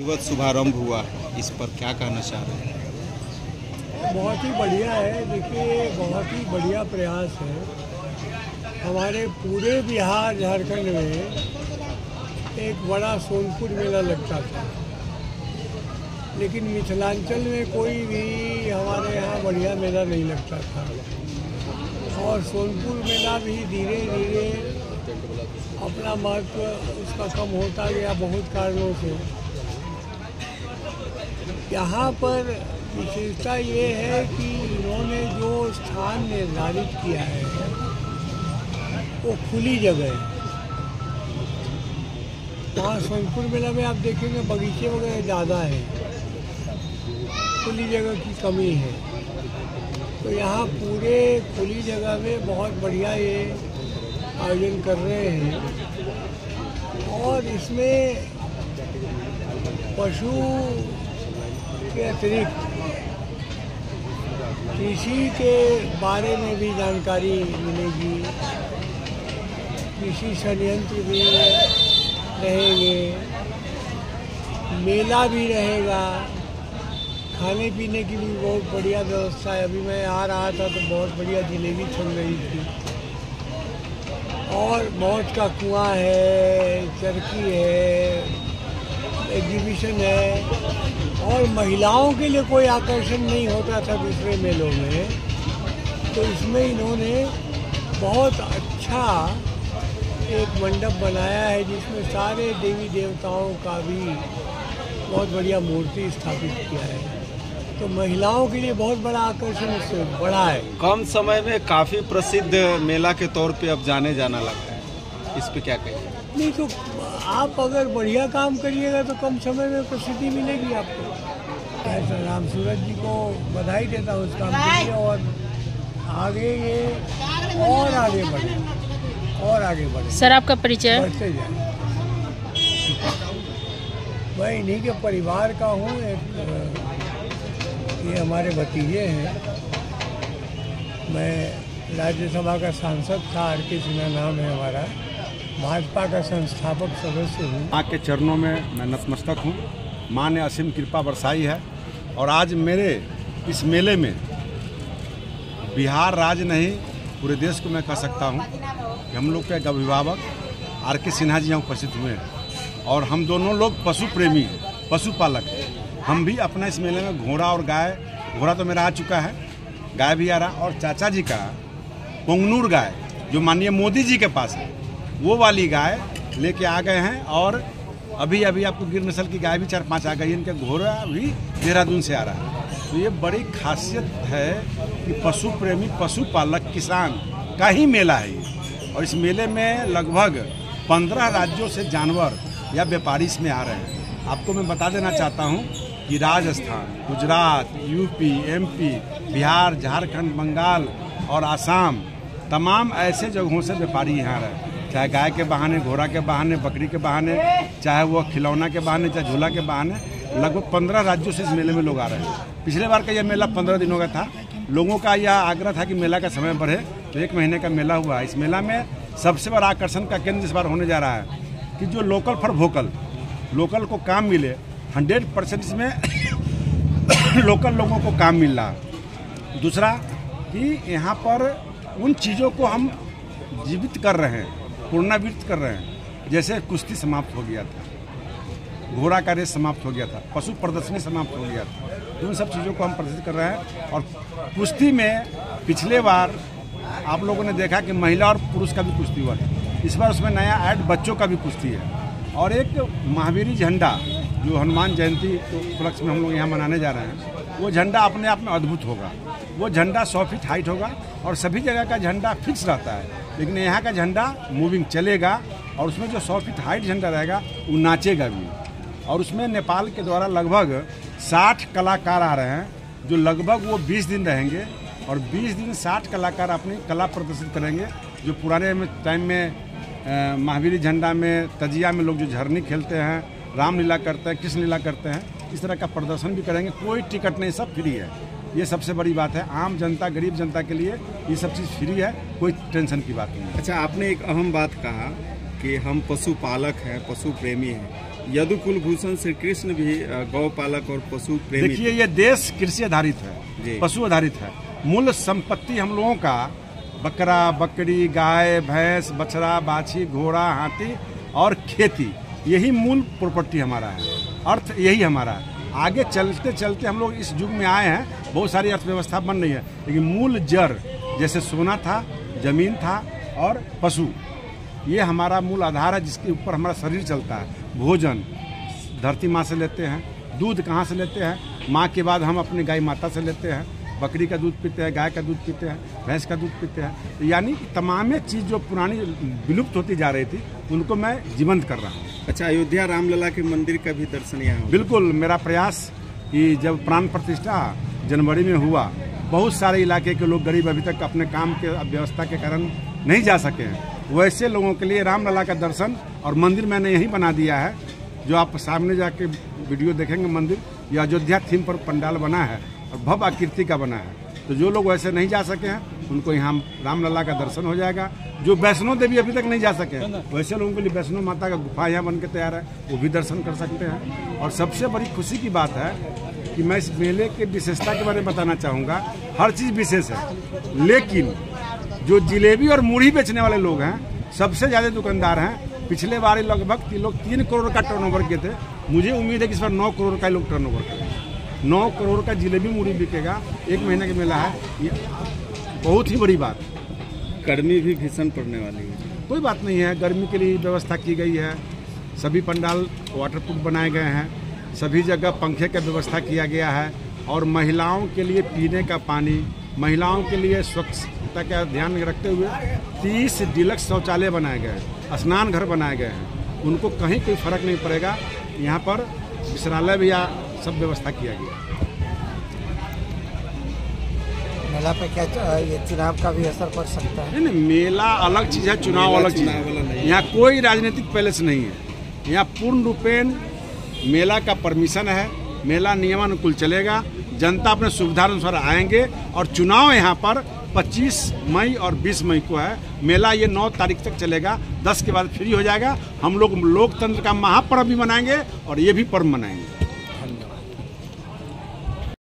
विवत शुभारंभ हुआ इस पर क्या कहना चाह रहे हैं? बहुत ही बढ़िया है। देखिए, बहुत ही बढ़िया प्रयास है। हमारे पूरे बिहार, झारखंड में एक बड़ा सोनपुर मेला लगता था। लेकिन मिथिलांचल में कोई भी हमारे यहाँ बढ़िया मेला नहीं लगता था। और सोनपुर मेला भी धीरे धीरे अपना महत्व उसका कम होता गया बहुत कारणों से। यहाँ पर विशेषता ये है कि इन्होंने जो स्थान निर्धारित किया है, वो खुली जगह है। वहाँ सोनपुर मेला में आप देखेंगे बगीचे वगैरह ज़्यादा है। खुली जगह की कमी है। तो यहाँ पूरे खुली जगह में बहुत बढ़िया ये आयोजन कर रहे हैं। और इसमें पशु के अतिरिक्त कृषि के बारे में भी जानकारी मिलेगी कृषि संयंत्र भी रहेंगे, मेला भी रहेगा, खाने पीने की भी बहुत बढ़िया व्यवस्था है। अभी मैं आ रहा था तो बहुत बढ़िया जलेबी चल रही थी। और मौत का कुआँ है, चरखी है एग्जीबिशन है और महिलाओं के लिए कोई आकर्षण नहीं होता था दूसरे मेलों में तो इसमें इन्होंने बहुत अच्छा एक मंडप बनाया है जिसमें सारे देवी देवताओं का भी बहुत बढ़िया मूर्ति स्थापित किया है। तो महिलाओं के लिए बहुत बड़ा आकर्षण इससे बड़ा है। कम समय में काफ़ी प्रसिद्ध मेला के तौर पे अब जाने जाना लगा है। इस पे क्या कहेंगे? नहीं तो आप अगर बढ़िया काम करिएगा तो कम समय में प्रसिद्धि मिलेगी आपको। ऐसा राम सूरज जी को बधाई देता हूँ उस काम के लिए और आगे ये और आगे बढ़े और आगे बढ़े। सर आपका परिचय? बढ़ते जाए। मैं इन्हीं के परिवार का हूँ ये हमारे भतीजे हैं। मैं राज्यसभा का सांसद था आर के सिन्हा नाम है हमारा। भाजपा का संस्थापक सदस्य हूँ। माँ के चरणों में मैं नतमस्तक हूँ। माँ ने असीम कृपा बरसाई है और आज मेरे इस मेले में बिहार राज्य नहीं, पूरे देश को मैं कह सकता हूँ कि हम लोग के एक अभिभावक आर के सिन्हा जी यहाँ उपस्थित हुए हैं। और हम दोनों लोग पशु प्रेमी पशुपालक हैं। हम भी अपना इस मेले में घोड़ा और गाय, घोड़ा तो मेरा आ चुका है, गाय भी आ रहा और चाचा जी का पोंगनूर गाय, जो माननीय मोदी जी के पास है वो वाली गाय लेके आ गए हैं और अभी अभी आपको गिर नस्ल की गाय भी चार पाँच आ गई, इनका घोड़ा भी देहरादून से आ रहा है। तो ये बड़ी खासियत है कि पशु प्रेमी पशुपालक किसान का ही मेला है ये। और इस मेले में लगभग पंद्रह राज्यों से जानवर या व्यापारी इसमें आ रहे हैं। आपको मैं बता देना चाहता हूँ कि राजस्थान, गुजरात, यूपी, एमपी, बिहार, झारखंड, बंगाल और आसाम तमाम ऐसे जगहों से व्यापारी यहाँ रहे हैं। चाहे गाय के बहाने, घोड़ा के बहाने, बकरी के बहाने, चाहे वो खिलौना के बहाने, चाहे झूला के बहाने, लगभग पंद्रह राज्यों से इस मेले में लोग आ रहे हैं। पिछले बार का यह मेला पंद्रह दिनों का था। लोगों का यह आग्रह था कि मेला का समय बढ़े तो एक महीने का मेला हुआ। इस मेला में सबसे बड़ा आकर्षण का केंद्र इस बार होने जा रहा है कि जो लोकल फॉर वोकल, लोकल को काम मिले, हंड्रेड परसेंट इसमें लोकल लोगों को काम मिल रहा। दूसरा कि यहाँ पर उन चीज़ों को हम जीवित कर रहे हैं। पुनरावृत्त कर रहे हैं। जैसे कुश्ती समाप्त हो गया था, घोड़ा का रेस समाप्त हो गया था, पशु प्रदर्शनी समाप्त हो गया था, उन सब चीज़ों को हम प्रदर्शित कर रहे हैं। और कुश्ती में पिछले बार आप लोगों ने देखा कि महिला और पुरुष का भी कुश्ती हुआ था। इस बार उसमें नया ऐड बच्चों का भी कुश्ती है। और एक महावीरी झंडा, जो हनुमान जयंती उपलक्ष्य में हम लोग यहाँ मनाने जा रहे हैं, वो झंडा अपने आप में अद्भुत होगा। वो झंडा सौ फीट हाइट होगा और सभी जगह का झंडा फिक्स रहता है। लेकिन यहाँ का झंडा मूविंग चलेगा और उसमें जो सौ फीट हाइट झंडा रहेगा, वो नाचेगा भी। और उसमें नेपाल के द्वारा लगभग 60 कलाकार आ रहे हैं, जो लगभग वो 20 दिन रहेंगे और 20 दिन 60 कलाकार अपनी कला प्रदर्शित करेंगे, जो पुराने टाइम में महावीरी झंडा में, तजिया में लोग जो झरनी खेलते हैं, रामलीला करते हैं कृष्ण लीला करते हैं, इस तरह का प्रदर्शन भी करेंगे। कोई टिकट नहीं, सब फ्री है। ये सबसे बड़ी बात है। आम जनता गरीब जनता के लिए ये सब चीज़ फ्री है कोई टेंशन की बात नहीं है। अच्छा आपने एक अहम बात कहा कि हम पशुपालक हैं पशु प्रेमी हैं। यदु कुलभूषण श्री कृष्ण भी अ, गौपालक और पशु प्रेमी देखिए ये देश कृषि आधारित है पशु आधारित है। मूल संपत्ति हम लोगों का बकरा बकरी गाय भैंस बछड़ा बाछी घोड़ा हाथी और खेती यही मूल प्रॉपर्टी हमारा है। अर्थ यही हमारा है। आगे चलते चलते हम लोग इस युग में आए हैं। बहुत सारी अर्थव्यवस्था बन रही है। लेकिन मूल जड़, जैसे सोना था, ज़मीन था और पशु, ये हमारा मूल आधार है जिसके ऊपर हमारा शरीर चलता है। भोजन, धरती माँ से लेते हैं, दूध कहाँ से लेते हैं? माँ के बाद हम अपनी गाय माता से लेते हैं। बकरी का दूध पीते हैं गाय का दूध पीते हैं भैंस का दूध पीते हैं। तो यानी कि तमाम चीज़ जो पुरानी विलुप्त होती जा रही थी उनको मैं जीवंत कर रहा हूँ। अच्छा अयोध्या रामलला के मंदिर का भी दर्शन यहाँ। बिल्कुल मेरा प्रयास कि जब प्राण प्रतिष्ठा जनवरी में हुआ बहुत सारे इलाके के लोग गरीब अभी तक अपने काम के व्यवस्था के कारण नहीं जा सके हैं। वैसे लोगों के लिए रामलला का दर्शन और मंदिर मैंने यहीं बना दिया है। जो आप सामने जाके वीडियो देखेंगे मंदिर ये अयोध्या थीम पर पंडाल बना है। और भव्य आकृति का बना है। तो जो लोग वैसे नहीं जा सके हैं, उनको यहाँ रामलला का दर्शन हो जाएगा। जो वैष्णो देवी अभी तक नहीं जा सके, वैसे लोगों के लिए वैष्णो माता का गुफा यहाँ बन के तैयार है, वो भी दर्शन कर सकते हैं। और सबसे बड़ी खुशी की बात है कि मैं इस मेले के विशेषता के बारे में बताना चाहूँगा। हर चीज़ विशेष है। लेकिन जो जिलेबी और मूढ़ी बेचने वाले लोग हैं, सबसे ज़्यादा दुकानदार हैं। पिछले बार लगभग लोग, तीन करोड़ का टर्नओवर किए थे। मुझे उम्मीद है कि इस बार नौ करोड़ का लोग टर्नओवर करेंगे। नौ करोड़ का जिलेबी मुढ़ी बिकेगा एक महीने का मेला है। ये बहुत ही बड़ी बात। गर्मी भी भीषण पड़ने वाली है। कोई बात नहीं है गर्मी के लिए व्यवस्था की गई है। सभी पंडाल वाटरप्रूफ बनाए गए हैं। सभी जगह पंखे का व्यवस्था किया गया है और महिलाओं के लिए पीने का पानी महिलाओं के लिए स्वच्छता का ध्यान में रखते हुए तीस डिलक्स शौचालय बनाए गए हैं स्नान घर बनाए गए हैं। उनको कहीं कोई फ़र्क नहीं पड़ेगा। यहाँ पर विश्रालय भी सब व्यवस्था किया गया। मेला पे क्या ये चुनाव का भी असर पड़ सकता है? नहीं नहीं मेला अलग चीज़ है चुनाव अलग चीज़ है। है। यहाँ कोई राजनीतिक पैलेस नहीं है। यहाँ पूर्ण रूपेण मेला का परमिशन है मेला नियमानुकूल चलेगा जनता अपने सुविधा अनुसार आएँगे और चुनाव यहाँ पर 25 मई और 20 मई को है। मेला ये 9 तारीख तक चलेगा 10 के बाद फ्री हो जाएगा। हम लोग लोकतंत्र का महापर्व भी मनाएँगे और ये भी पर्व मनाएँगे।